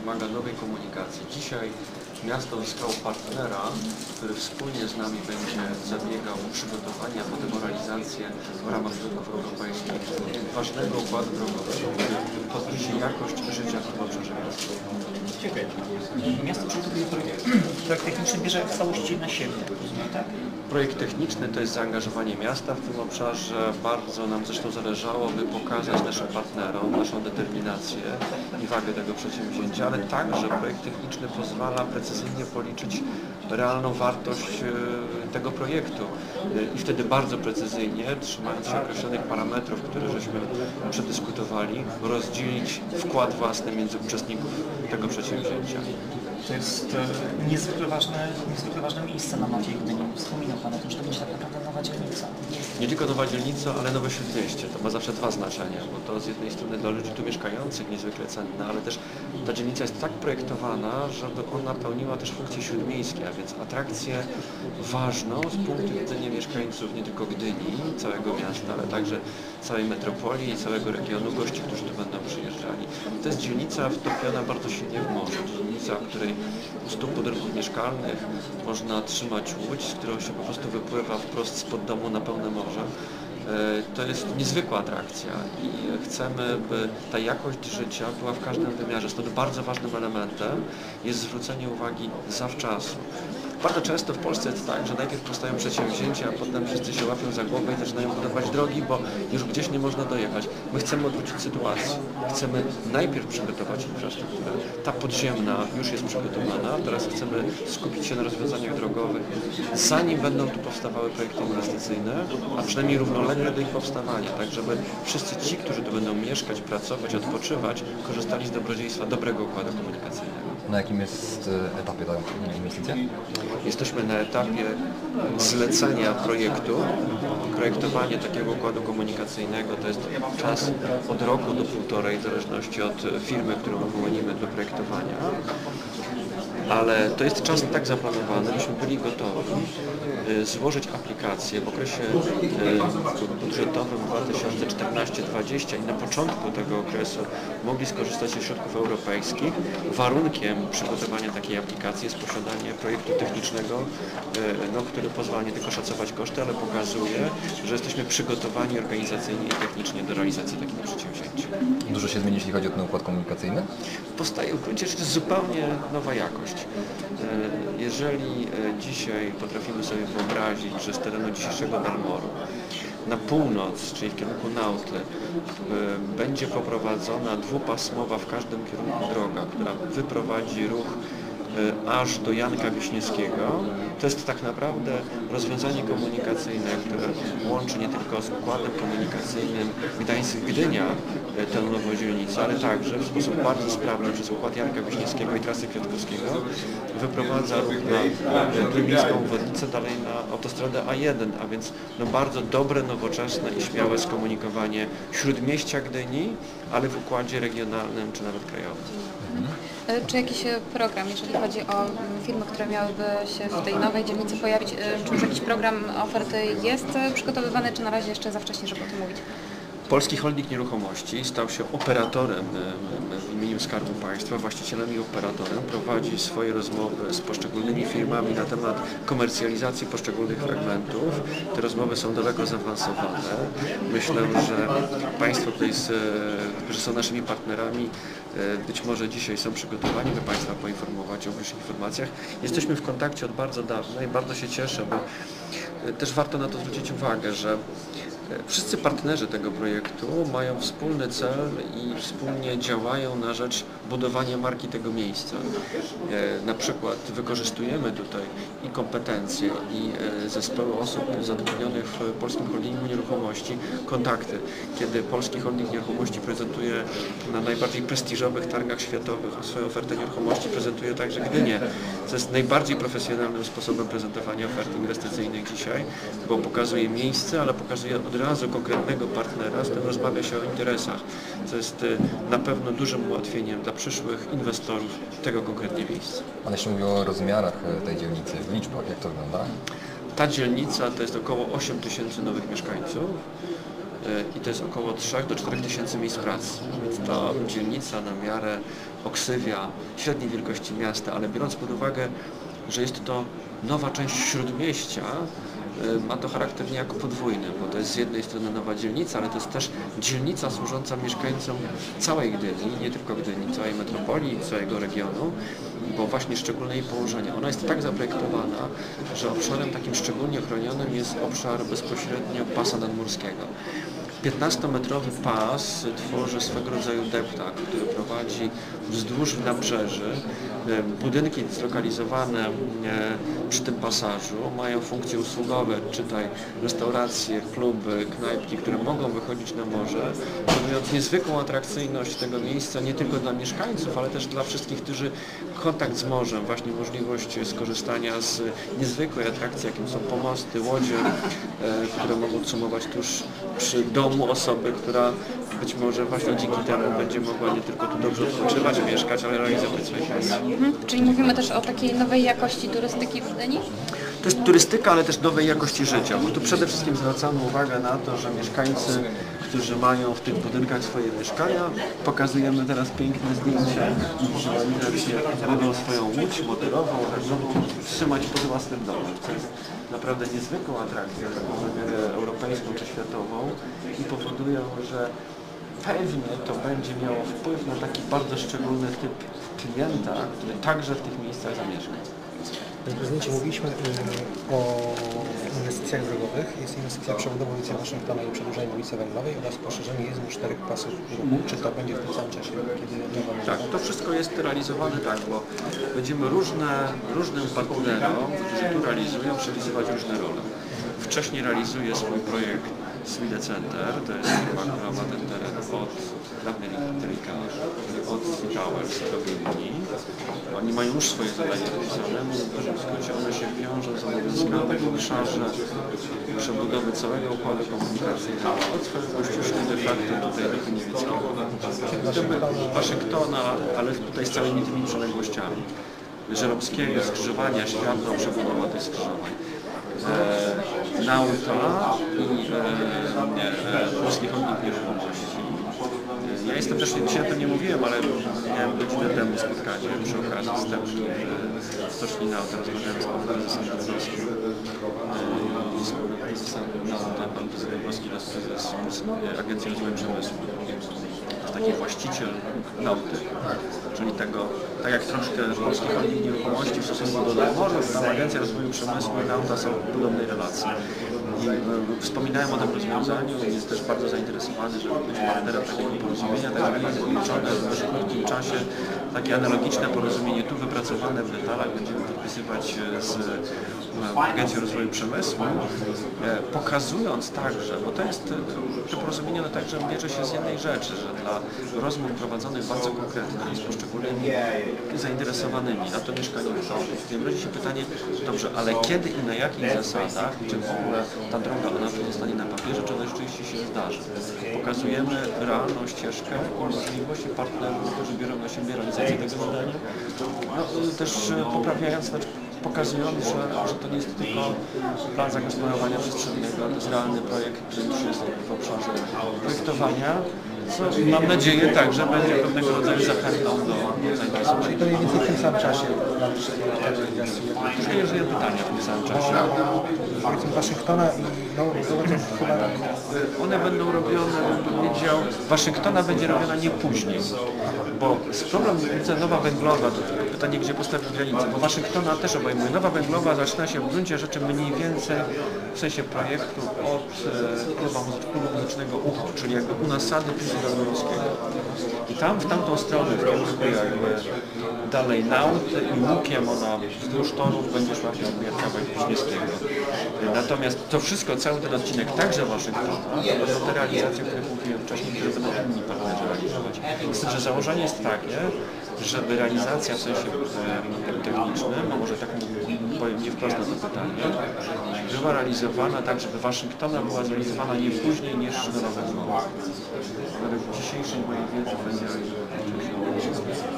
wymaga nowej komunikacji. Dzisiaj miasto uzyskało partnera, który wspólnie z nami będzie zabiegał o przygotowanie, a potem o realizację w ramach środków europejskich ważnego układu drogowego, który podniesie jakość życia w obszarze miasta. Dziękuję. Miasto przygotowuje projekt. Projekt techniczny bierze w całości na siebie, rozumiem, tak? Projekt techniczny to jest zaangażowanie miasta w tym obszarze. Bardzo nam zresztą zależało, by pokazać naszym partnerom naszą determinację i wagę tego przedsięwzięcia, ale także projekt techniczny pozwala precyzyjnie policzyć realną wartość e, tego projektu E, i wtedy bardzo precyzyjnie, trzymając się określonych parametrów, które żeśmy przedyskutowali, rozdzielić wkład własny między uczestników tego przedsięwzięcia. To jest e, niezwykle ważne, niezwykle ważne miejsce na mapie Gdyni. Wspominał Pan o tym, że to będzie tak naprawdę nowa dzielnica. Nie tylko nowa dzielnica, ale nowe śródmieście. To ma zawsze dwa znaczenia, bo to z jednej strony dla ludzi tu mieszkających niezwykle cenne, ale też ta dzielnica jest tak projektowana, żeby ona pełniła też funkcje śródmiejskie, a więc atrakcję ważną z punktu widzenia mieszkańców nie tylko Gdyni, całego miasta, ale także całej metropolii i całego regionu, gości, którzy tu będą przyjeżdżali. To jest dzielnica wtopiona bardzo silnie w morze. Dzielnica, w której u stóp budynków mieszkalnych można trzymać łódź, z którą się po prostu wypływa wprost spod domu na pełne morze. E, To jest niezwykła atrakcja i chcemy, by ta jakość życia była w każdym wymiarze. Stąd bardzo ważnym elementem jest zwrócenie uwagi zawczasu. Bardzo często w Polsce jest tak, że najpierw powstają przedsięwzięcia, a potem wszyscy się łapią za głowę i zaczynają budować drogi, bo już gdzieś nie można dojechać. My chcemy odwrócić sytuację. Chcemy najpierw przygotować infrastrukturę. Ta podziemna już jest przygotowana, teraz chcemy skupić się na rozwiązaniach drogowych, zanim będą tu powstawały projekty inwestycyjne, a przynajmniej równolegle do ich powstawania, tak żeby wszyscy ci, którzy tu będą mieszkać, pracować, odpoczywać, korzystali z dobrodziejstwa dobrego układu komunikacyjnego. Na jakim jest e, etapie ta inwestycja? Jesteśmy na etapie zlecenia projektu. Projektowanie takiego układu komunikacyjnego to jest czas od roku do półtorej, w zależności od firmy, którą wyłonimy do projektowania. Ale to jest czas tak zaplanowany, byśmy byli gotowi y, złożyć aplikację w okresie y, budżetowym 2014-2020 i na początku tego okresu mogli skorzystać ze środków europejskich. Warunkiem przygotowania takiej aplikacji jest posiadanie projektu technicznego, y, no, który pozwala nie tylko szacować koszty, ale pokazuje, że jesteśmy przygotowani organizacyjnie i technicznie do realizacji takiego przedsięwzięcia. Dużo się zmieni, jeśli chodzi o ten układ komunikacyjny? powstaje w gruncie rzeczy zupełnie nowa jakość. E, Jeżeli e, dzisiaj potrafimy sobie wyobrazić, że z terenu dzisiejszego Dalmoru na północ, czyli w kierunku Nautly, e, będzie poprowadzona dwupasmowa w każdym kierunku droga, która wyprowadzi ruch aż do Janka Wiśniewskiego. To jest tak naprawdę rozwiązanie komunikacyjne, które łączy nie tylko z układem komunikacyjnym Gdańsk-Gdynia e, tę nową dzielnicę, ale także w sposób bardzo sprawny przez układ Janka Wiśniewskiego i trasy Kwiatkowskiego wyprowadza ruch na e, Gdyńską obwodnicę dalej na autostradę A1, a więc no bardzo dobre, nowoczesne i śmiałe skomunikowanie śródmieścia Gdyni, ale w układzie regionalnym czy nawet krajowym. E, Czy jakiś e, program, jeżeli chodzi o firmy, które miałyby się w tej nowej dzielnicy pojawić, e, czy już jakiś program oferty jest przygotowywany, czy na razie jeszcze za wcześnie, żeby o tym mówić? Polski Holding Nieruchomości stał się operatorem imieniu Skarbu Państwa, właścicielem i operatorem. Prowadzi swoje rozmowy z poszczególnymi firmami na temat komercjalizacji poszczególnych fragmentów. Te rozmowy są daleko zaawansowane. Myślę, że Państwo, którzy są naszymi partnerami, e, być może dzisiaj są przygotowani, by Państwa poinformować o wyższych informacjach. Jesteśmy w kontakcie od bardzo dawna i bardzo się cieszę, bo e, też warto na to zwrócić uwagę, że Wszyscy partnerzy tego projektu mają wspólny cel i wspólnie działają na rzecz budowania marki tego miejsca. E, Na przykład wykorzystujemy tutaj i kompetencje, i e, zespoły osób zatrudnionych w Polskim Holdingu Nieruchomości, kontakty. Kiedy Polski Holding Nieruchomości prezentuje na najbardziej prestiżowych targach światowych swoją ofertę nieruchomości, prezentuje także Gdynię, co jest najbardziej profesjonalnym sposobem prezentowania ofert inwestycyjnych dzisiaj, bo pokazuje miejsce, ale pokazuje od razu konkretnego partnera, z którym rozmawia się o interesach, co jest y, na pewno dużym ułatwieniem dla przyszłych inwestorów tego konkretnie miejsca. Pan jeszcze mówił o rozmiarach e, tej dzielnicy, w liczbach, jak to wygląda? Ta dzielnica to jest około 8 tysięcy nowych mieszkańców. i to jest około 3 do 4 tysięcy miejsc pracy. Więc to dzielnica na miarę Oksywia, średniej wielkości miasta, ale biorąc pod uwagę, że jest to nowa część śródmieścia, ma to charakter niejako podwójny, bo to jest z jednej strony nowa dzielnica, ale to jest też dzielnica służąca mieszkańcom całej Gdyni, nie tylko Gdyni, całej metropolii, całego regionu, bo właśnie szczególne jej położenie. Ona jest tak zaprojektowana, że obszarem takim szczególnie chronionym jest obszar bezpośrednio pasa nadmorskiego. 15-metrowy pas tworzy swego rodzaju deptak, który prowadzi wzdłuż nabrzeży. Budynki zlokalizowane przy tym pasażu mają funkcje usługowe, czytaj restauracje, kluby, knajpki, które mogą wychodzić na morze, powodując niezwykłą atrakcyjność tego miejsca nie tylko dla mieszkańców, ale też dla wszystkich, którzy kontakt z morzem, właśnie możliwość skorzystania z niezwykłej atrakcji, jakim są pomosty, łodzie, e, które mogą cumować tuż przy domu osoby, która być może właśnie dzięki temu będzie mogła nie tylko tu dobrze odpoczywać, mieszkać, ale realizować swoje pasje. Mhm. Czyli mówimy też o takiej nowej jakości turystyki w Gdyni? To jest turystyka, ale też nowej jakości życia, bo tu przede wszystkim zwracamy uwagę na to, że mieszkańcy, którzy mają w tych budynkach swoje mieszkania, pokazujemy teraz piękne zdjęcie, że oni wreszcie robią swoją łódź motorową, tak mogą trzymać pod własnym domem, co jest naprawdę niezwykłą atrakcją, taką na miarę europejską czy światową i powodują, że pewnie to będzie miało wpływ na taki bardzo szczególny typ klienta, który także w tych miejscach zamieszka. Panie prezydencie, mówiliśmy y, o inwestycjach drogowych. Jest inwestycja przebudowy ulicy Waszyngtona i przedłużenie ulicy Węglowej oraz poszerzenie jezdni czterech pasów ruchu. Czy to będzie w tym samym czasie, kiedy Tak, to wszystko jest realizowane tak, bo będziemy różne, różnym partnerom, którzy tu realizują, realizować różne role. Wcześniej realizuje swój projekt Swile Center, to jest firma, która ma ten od dawnej Rika, od Towers do Wilni. Oni mają już swoje zadania mówiąc w one się wiążą z obowiązkami w obszarze przebudowy całego układu komunikacyjnego od swojego ścieżki de facto tutaj do Chmielnickiego. Waszyngtona, ale tutaj z całymi tymi przeległościami. Żeromskiego, skrzyżowania, światła, przebudowa tych skrzyżowań. E, Nauta i e, e, Polski Chodnik Nieruchomości. E, Ja jestem też, dzisiaj o tym nie mówiłem, ale miałem godzinę temu spotkanie przy okazji wstępu w Stoczni Nauta, rozmawiałem z panem prezesem. E, z panem prezesem Nauta, pan prezes e, Agencji Rozwoju Przemysłu taki właściciel nauty, czyli tego, tak jak troszkę Polski Holding Nieruchomości w stosunku do Dałmorza, tam Agencja Rozwoju Przemysłu i nauta są w podobnej relacji. I wspominałem o tym rozwiązaniu i jest też bardzo zainteresowany, żeby być partnerem takiego porozumienia, tak zliczone w krótkim czasie takie analogiczne porozumienie tu wypracowane w detalach będziemy podpisywać e, z Agencją Rozwoju Przemysłu, e, pokazując także, bo to jest, e, to porozumienie ono także bierze się z jednej rzeczy, że dla rozmów prowadzonych bardzo konkretnie z poszczególnymi zainteresowanymi na to mieszkanie uchodźców, rodzi się pytanie, dobrze, ale kiedy i na jakich zasadach, czy w ogóle ta droga ona pozostanie na papierze, czy ona rzeczywiście się zdarzy. Pokazujemy realną ścieżkę i możliwości partnerów, którzy biorą na siebie realizację tego zadania, no, też y, poprawiając, pokazując, że, że to nie jest tylko plan zagospodarowania przestrzennego, to jest realny projekt, który już jest w obszarze projektowania, mam nadzieję także będzie pewnego rodzaju zachętą do zainteresowania. Czyli to mniej więcej w tym samym czasie nie żyję pytania w tym samym czasie. powiedzmy Waszyngtona i no, chyba One będą robione, bym powiedział, Waszyngtona będzie robiona nie później, bo z problem ulica Nowa Węglowa, pytanie, gdzie postawić granicę, bo Waszyngtona też obejmuje. Nowa Węglowa zaczyna się w gruncie rzeczy mniej więcej w sensie projektu od e, klubu muzy- klubu muzycznego Ucho, czyli jakby u nasady Piłki Dolnoruskiego. I tam w tamtą stronę, w kierunku jakby dalej Nauty i łukiem ona wzdłuż torów będzie szła Jarkawa i Wiśniewskiego. Natomiast to wszystko, cały ten odcinek, także Waszyngtona, to będą te realizacje, o których mówiłem wcześniej, które będą inni partnerzy realizować. Z tym, że założenie jest takie, żeby realizacja w sensie e, technicznym, a może tak powiem nie wprost na to pytanie, była realizowana tak, żeby Waszyngtona była zrealizowana nie później niż Nowa Węglowa. Ale w dzisiejszej mojej wiedzy będzie realizowana.